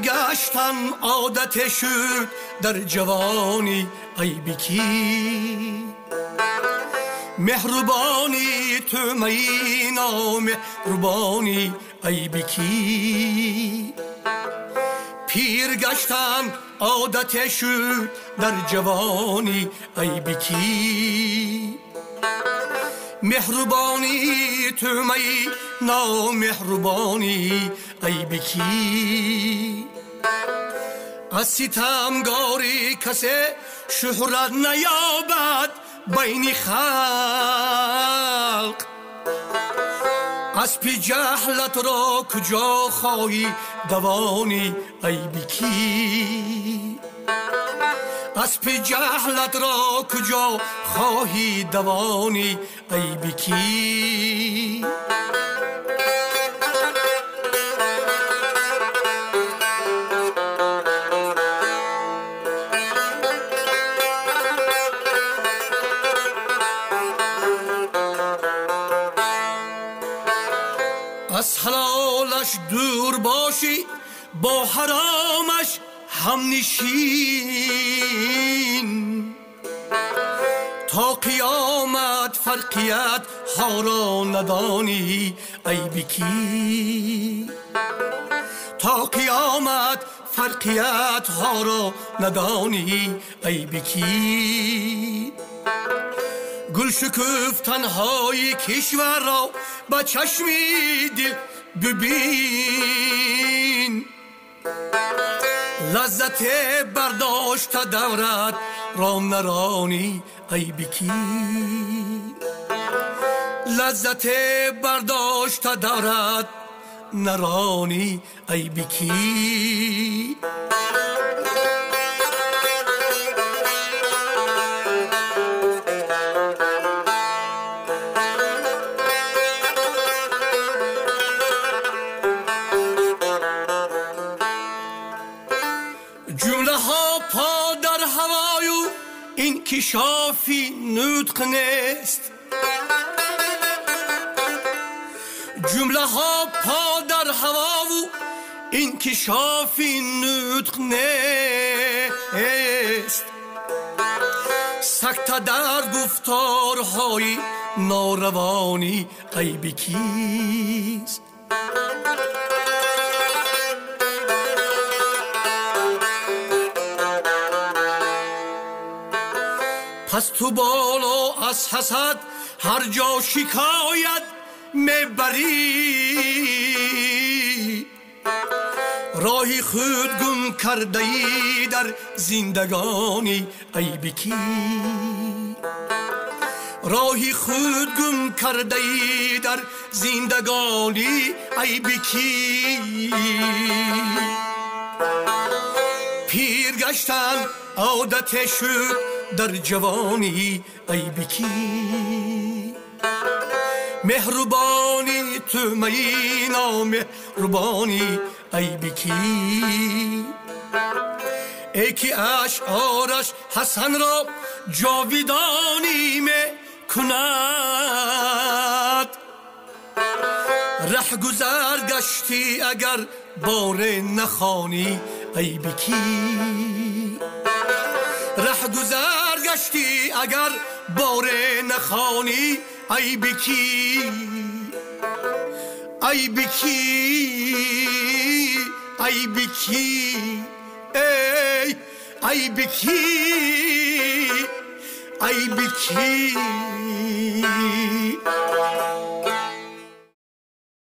گشتن عادت شد در جوانی ای بکی مهربانی تو مینا مهربانی ای بکی پیر گشتن عادت شد در جوانی ای بکی меҳрубонӣ тӯҳмаи номеҳрубонӣ айби кӣ аз ситамгори касе шӯҳрат наёбад байни халқ аспи ҷаҳлатро куҷо хоҳӣ давонӣ айби кӣ اسب جهلت را کجا خواهی دوانی ای بکی؟ از حلالش دور باشی با حرامش هم نشین. تا قیامت فرقیت ها را ندانی ای بکی. تا قیامت فرقیت ها را ندانی ای بکی. گل شکفتن های کشور را با چشمی دل ببین. لذت برداشت دورت را نرانی ای بکی لذت برداشت دورت نرانی ای بکی این کشافی نطق نیست جمله ها پا در هوا و این کشافی نطق نیست سکت در گفتارهای ناروانی ای بکیست ҳасту боло аз ҳасад ҳар ҷо шикоят мебарӣ. Роҳи худ гум кардаӣ дар зиндагони айбикӣ роҳи худ гум кардаӣ дар зиндагони айбикӣ пир гаштан одате шуд در جوانی ای بکی. مهربانی تو مینا مهربانی ای بکی. ای که اشعارش حسن را جاویدانی می کند ره گذر گشتی اگر بار نخانی ای بکی. گذر گشتی اگر بار نخانی ای بکی ای بکی ای بکی ای ای بکی ای بکی.